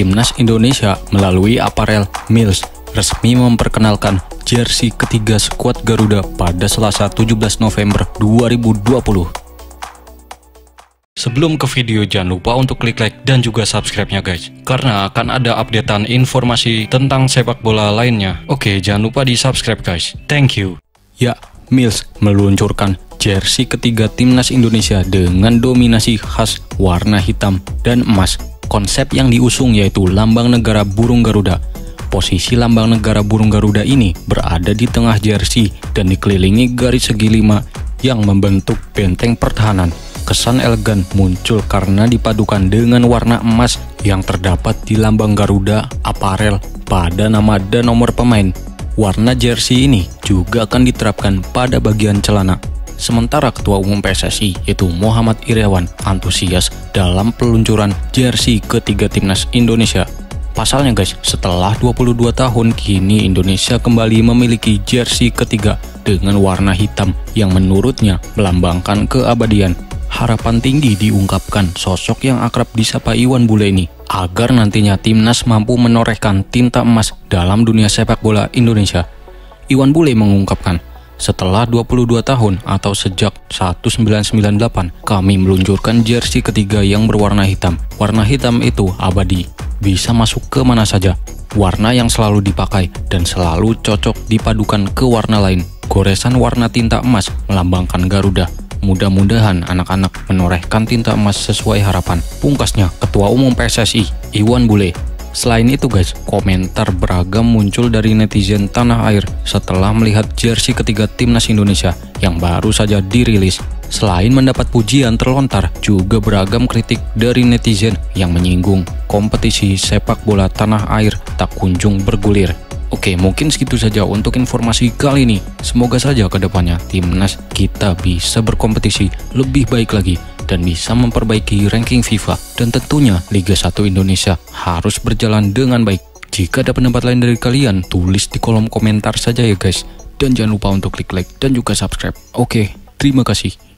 Timnas Indonesia melalui aparel Mills resmi memperkenalkan jersey ketiga skuad Garuda pada Selasa 17 November 2020. Sebelum ke video jangan lupa untuk klik like dan juga subscribe-nya guys Karena akan ada updatean informasi tentang sepak bola lainnya. Oke jangan lupa di subscribe guys. Thank you. Ya, Mills meluncurkan jersey ketiga timnas Indonesia dengan dominasi khas warna hitam dan emas Konsep yang diusung yaitu lambang negara burung Garuda Posisi lambang negara burung Garuda ini berada di tengah jersey dan dikelilingi garis segi lima yang membentuk benteng pertahanan Kesan elegan muncul karena dipadukan dengan warna emas yang terdapat di lambang Garuda aparel pada nama dan nomor pemain. Warna jersey ini juga akan diterapkan pada bagian celana. Sementara Ketua Umum PSSI yaitu Muhammad Irawan antusias dalam peluncuran jersey ketiga timnas Indonesia. Pasalnya guys, setelah 22 tahun kini Indonesia kembali memiliki jersey ketiga dengan warna hitam yang menurutnya melambangkan keabadian harapan tinggi diungkapkan sosok yang akrab disapa Iwan Bule ini agar nantinya timnas mampu menorehkan tinta emas dalam dunia sepak bola Indonesia. Iwan Bule mengungkapkan, setelah 22 tahun atau sejak 1998, kami meluncurkan jersey ketiga yang berwarna hitam. Warna hitam itu abadi, bisa masuk ke mana saja. Warna yang selalu dipakai dan selalu cocok dipadukan ke warna lain. Goresan warna tinta emas melambangkan Garuda, Mudah-mudahan anak-anak menorehkan tinta emas sesuai harapan. Pungkasnya, Ketua Umum PSSI, Iwan Bule. Selain itu guys, komentar beragam muncul dari netizen tanah air setelah melihat jersey ketiga timnas Indonesia yang baru saja dirilis. Selain mendapat pujian terlontar, juga beragam kritik dari netizen yang menyinggung kompetisi sepak bola tanah air tak kunjung bergulir. Oke, mungkin segitu saja untuk informasi kali ini. Semoga saja ke depannya timnas kita bisa berkompetisi lebih baik lagi dan bisa memperbaiki ranking FIFA. Dan tentunya Liga 1 Indonesia harus berjalan dengan baik. Jika ada pendapat lain dari kalian, tulis di kolom komentar saja ya guys. Dan jangan lupa untuk klik like dan juga subscribe. Oke, terima kasih.